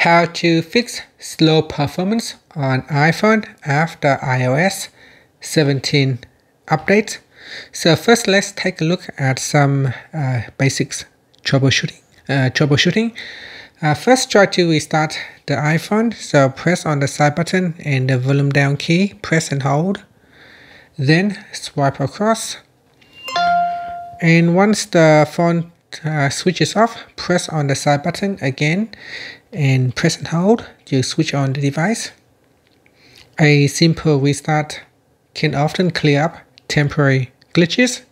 how to fix slow performance on iPhone after iOS 17 update. So first let's take a look at some uh, basics troubleshooting. Uh, troubleshooting. Uh, first try to restart the iPhone. So press on the side button and the volume down key, press and hold. Then swipe across. And once the phone uh, switches off, press on the side button again and press and hold to switch on the device. A simple restart can often clear up temporary glitches.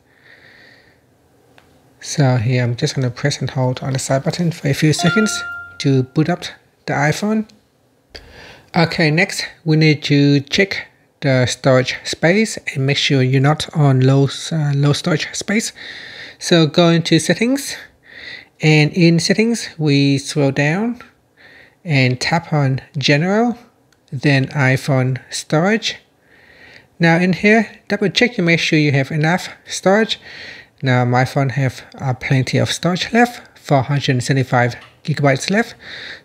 So here I'm just going to press and hold on the side button for a few seconds to boot up the iPhone. Okay, next we need to check the storage space and make sure you're not on low, uh, low storage space. So go into settings and in settings we scroll down and tap on general then iPhone storage. Now in here double check to make sure you have enough storage. Now my phone have uh, plenty of storage left 475 gigabytes left.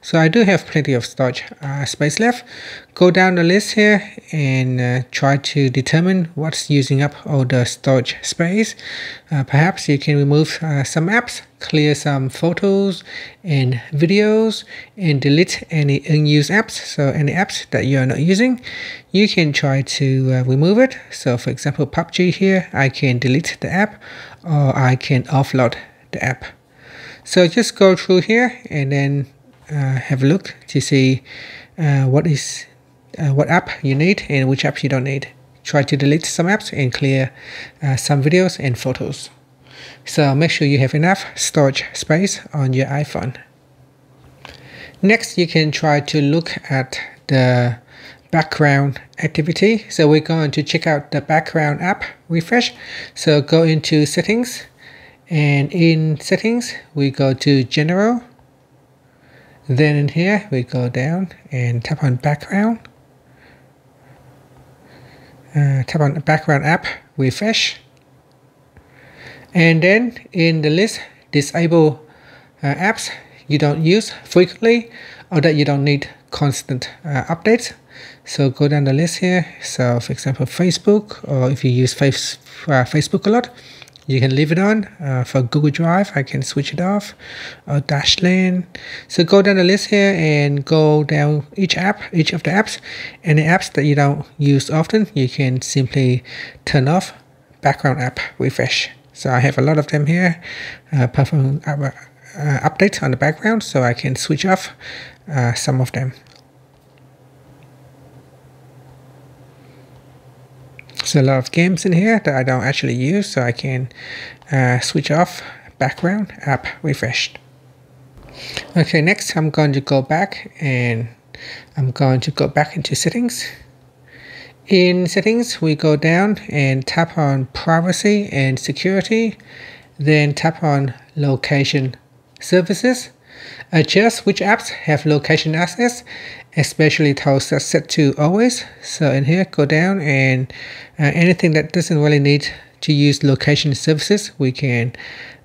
So I do have plenty of storage uh, space left. Go down the list here and uh, try to determine what's using up all the storage space. Uh, perhaps you can remove uh, some apps clear some photos and videos and delete any unused apps so any apps that you are not using. You can try to uh, remove it. So for example PUBG here I can delete the app or I can offload the app so just go through here and then uh, have a look to see uh, what is uh, what app you need and which apps you don't need. Try to delete some apps and clear uh, some videos and photos. So make sure you have enough storage space on your iPhone. Next, you can try to look at the background activity. So we're going to check out the background app refresh. So go into settings and in settings we go to general. Then in here we go down and tap on background. Uh, tap on background app refresh. And then in the list disable uh, apps you don't use frequently or that you don't need constant uh, updates. So go down the list here. So for example facebook or if you use face, uh, facebook a lot you can leave it on uh, for Google Drive I can switch it off or Dashlane so go down the list here and go down each app each of the apps. The apps that you don't use often you can simply turn off background app refresh. So I have a lot of them here uh, perform uh, uh, update on the background so I can switch off uh, some of them So a lot of games in here that I don't actually use so I can uh, switch off background app refreshed. Okay, next I'm going to go back and I'm going to go back into settings. In settings, we go down and tap on privacy and security, then tap on location services. Adjust which apps have location access especially those that's set to always. So in here go down and uh, anything that doesn't really need to use location services we can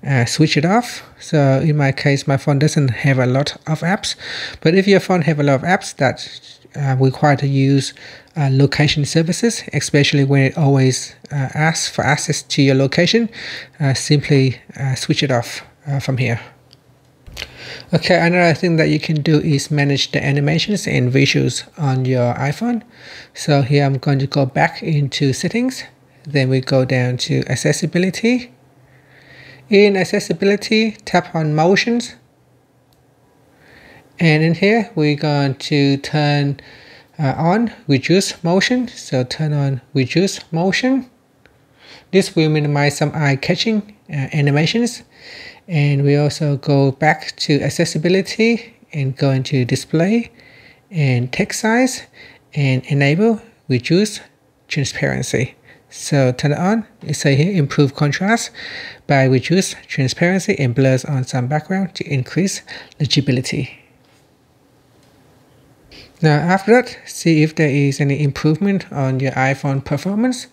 uh, switch it off. So in my case my phone doesn't have a lot of apps but if your phone have a lot of apps that uh, require to use uh, location services especially when it always uh, asks for access to your location uh, simply uh, switch it off from here Okay, another thing that you can do is manage the animations and visuals on your iPhone. So here I'm going to go back into settings. Then we go down to accessibility. In accessibility, tap on motions. And in here, we're going to turn uh, on reduce motion. So turn on reduce motion. This will minimize some eye-catching uh, animations and we also go back to accessibility and go into display and text size and enable reduce transparency so turn it on it say here improve contrast by reduce transparency and blurs on some background to increase legibility now after that, see if there is any improvement on your iPhone performance.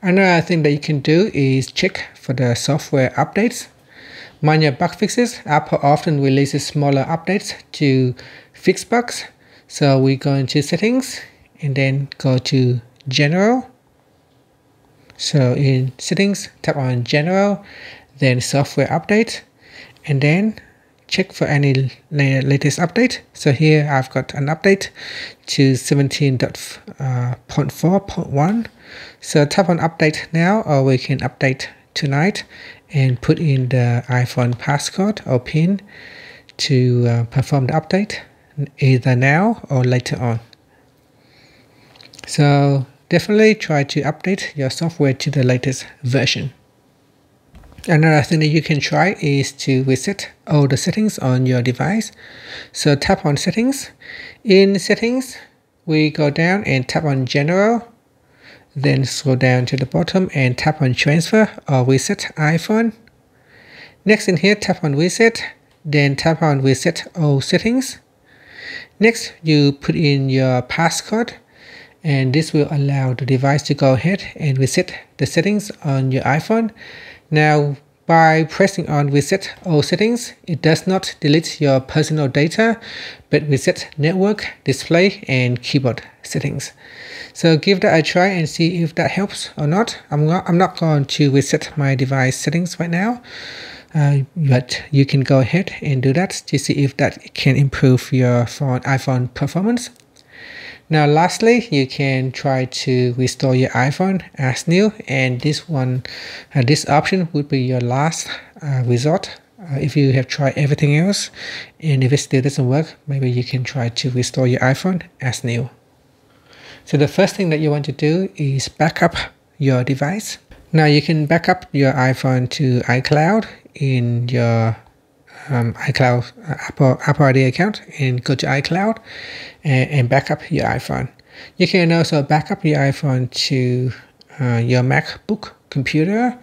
Another thing that you can do is check for the software updates. Minor bug fixes, Apple often releases smaller updates to fix bugs. So we go into settings and then go to general. So in settings, tap on general, then software update, and then check for any latest update. So here I've got an update to 17.4.1. Uh, so tap on update now, or we can update tonight and put in the iPhone passcode or PIN to uh, perform the update either now or later on. So definitely try to update your software to the latest version. Another thing that you can try is to reset all the settings on your device. So tap on settings. In settings, we go down and tap on general. Then scroll down to the bottom and tap on transfer or reset iPhone. Next in here, tap on reset. Then tap on reset all settings. Next, you put in your passcode and this will allow the device to go ahead and reset the settings on your iPhone. Now, by pressing on reset all settings, it does not delete your personal data, but reset network, display, and keyboard settings. So give that a try and see if that helps or not. I'm not, I'm not going to reset my device settings right now, uh, but you can go ahead and do that to see if that can improve your phone iPhone performance. Now lastly, you can try to restore your iPhone as new and this one, uh, this option would be your last uh, resort. Uh, if you have tried everything else and if it still doesn't work, maybe you can try to restore your iPhone as new. So the first thing that you want to do is backup your device. Now you can backup your iPhone to iCloud in your um, iCloud uh, Apple, Apple ID account and go to iCloud and, and backup your iPhone. You can also backup your iPhone to uh, your MacBook computer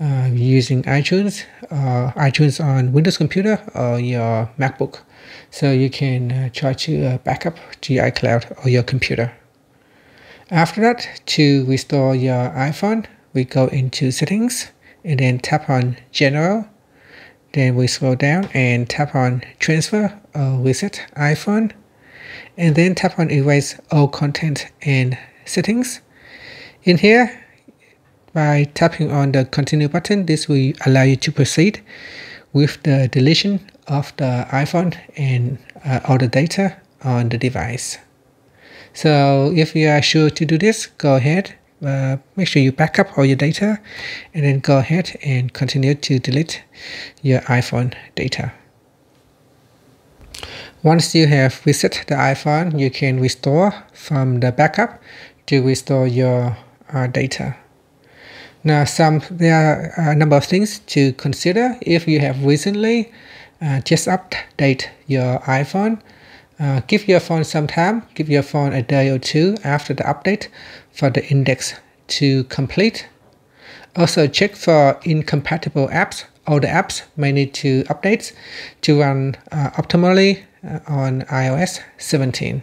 uh, using iTunes, uh, iTunes on Windows computer or your MacBook. So you can uh, try to uh, backup to your iCloud or your computer. After that, to restore your iPhone, we go into settings and then tap on general then we scroll down and tap on transfer or reset iPhone. And then tap on erase all content and settings. In here, by tapping on the continue button, this will allow you to proceed with the deletion of the iPhone and uh, all the data on the device. So if you are sure to do this, go ahead uh, make sure you back up all your data and then go ahead and continue to delete your iPhone data. Once you have reset the iPhone, you can restore from the backup to restore your uh, data. Now, some there are a number of things to consider if you have recently uh, just update your iPhone. Uh, give your phone some time, give your phone a day or two after the update for the index to complete. Also check for incompatible apps. All the apps may need to update to run uh, optimally uh, on iOS 17.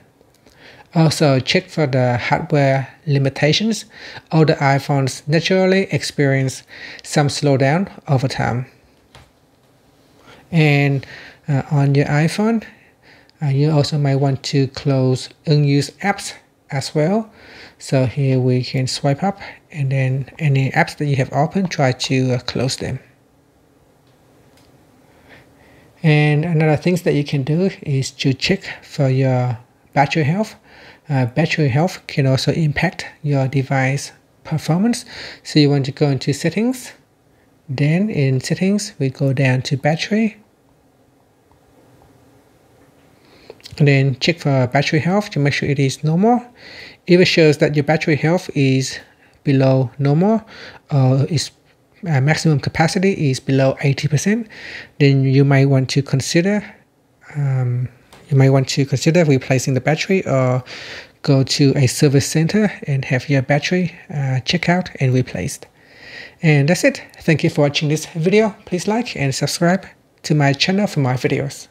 Also check for the hardware limitations. All the iPhones naturally experience some slowdown over time. And uh, on your iPhone, uh, you also might want to close unused apps as well. So here we can swipe up and then any apps that you have open, try to uh, close them. And another things that you can do is to check for your battery health. Uh, battery health can also impact your device performance. So you want to go into settings. Then in settings, we go down to battery and then check for battery health to make sure it is normal. If it shows that your battery health is below normal or is uh, maximum capacity is below 80%, then you might want to consider um, you might want to consider replacing the battery or go to a service center and have your battery uh, checked out and replaced. And that's it. Thank you for watching this video. Please like and subscribe to my channel for more videos.